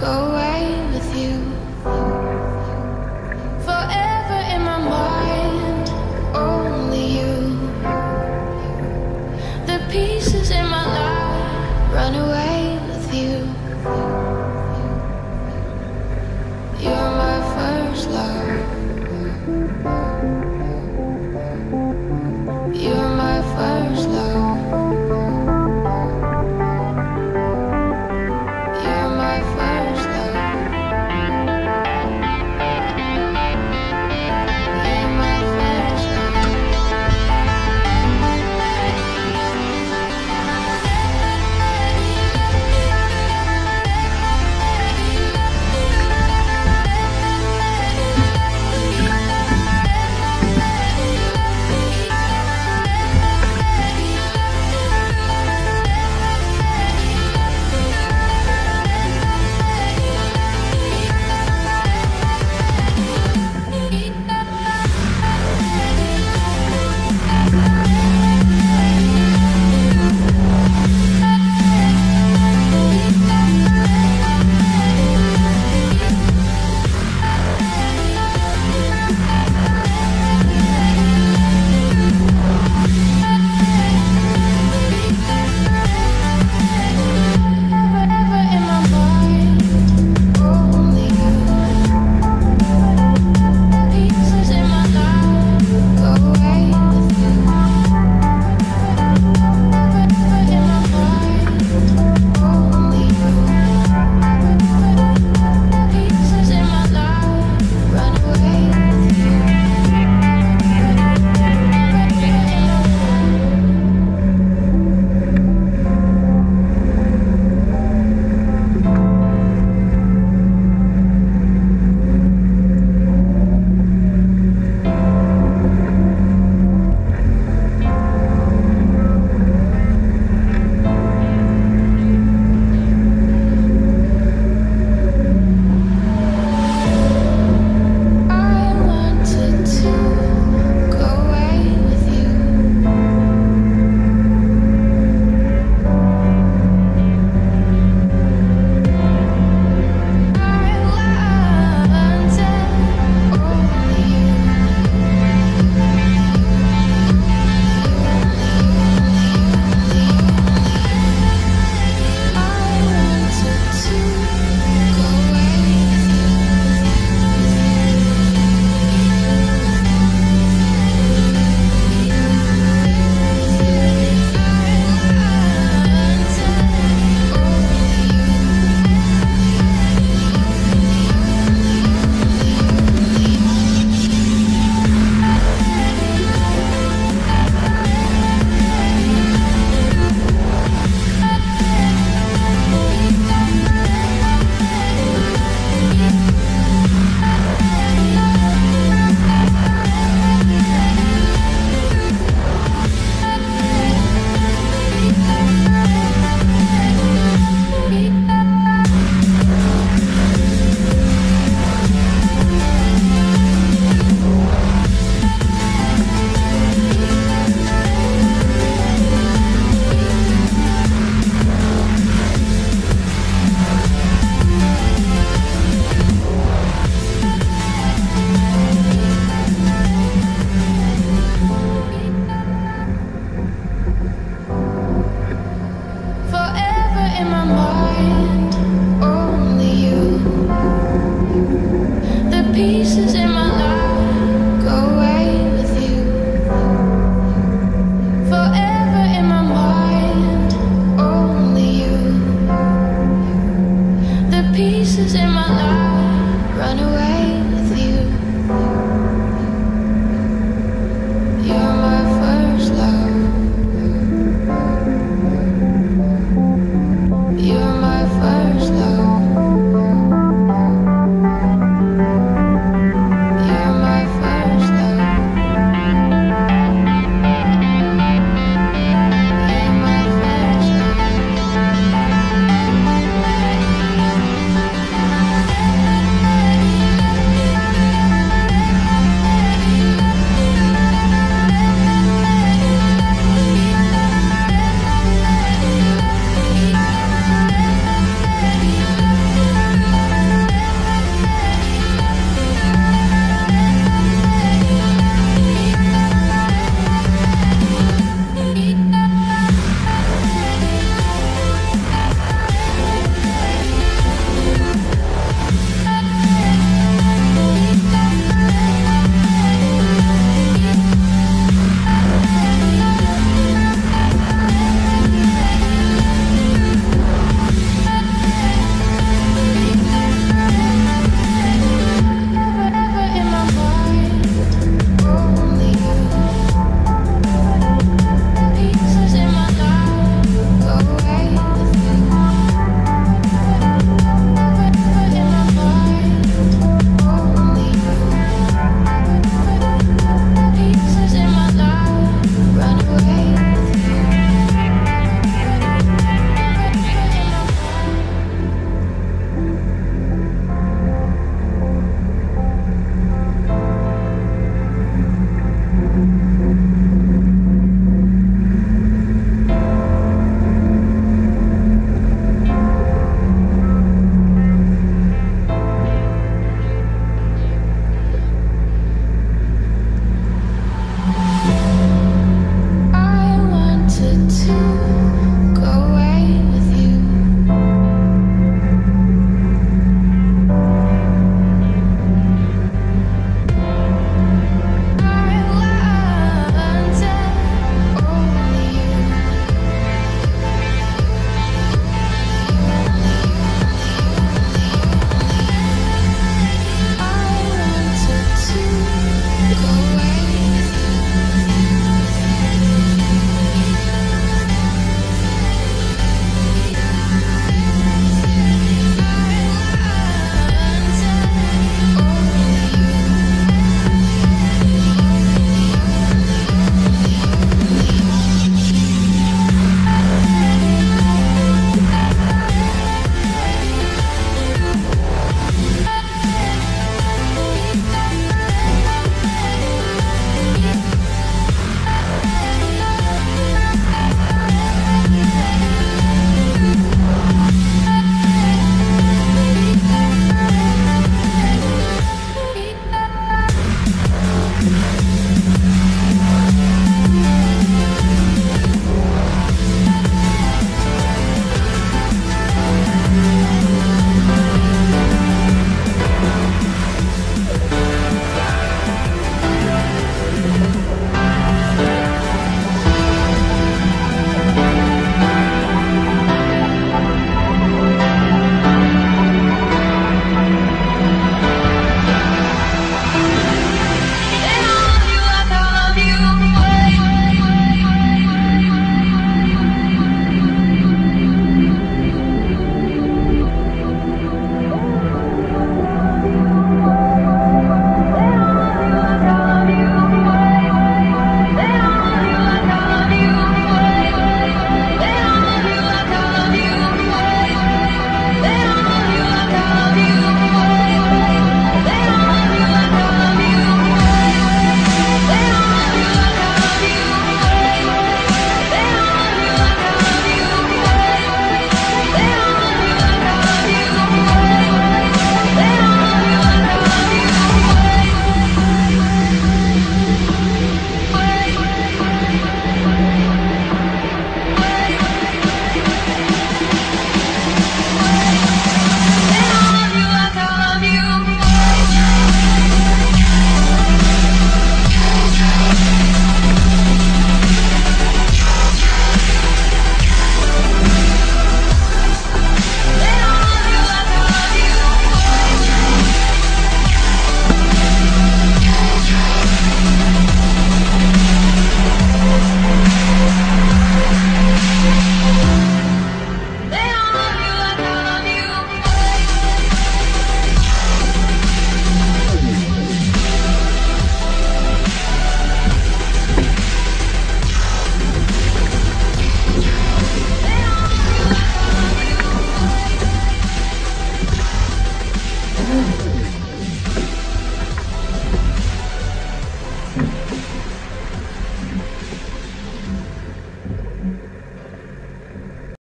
go away.